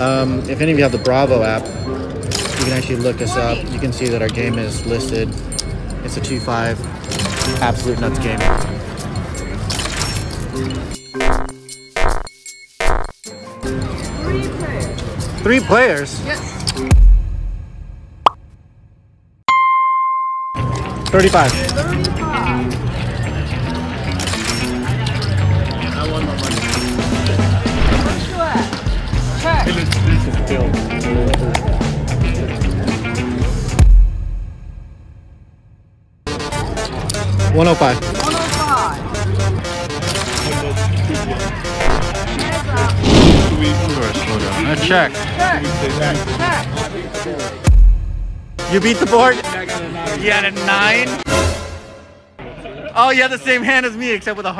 Um, if any of you have the Bravo app, you can actually look us up. You can see that our game is listed. It's a 2-5 absolute nuts game. Three players. Three players. Yes. 35. 35. 105. 105. I check. check. You beat the board? You had a nine? Oh, you had the same hand as me except with a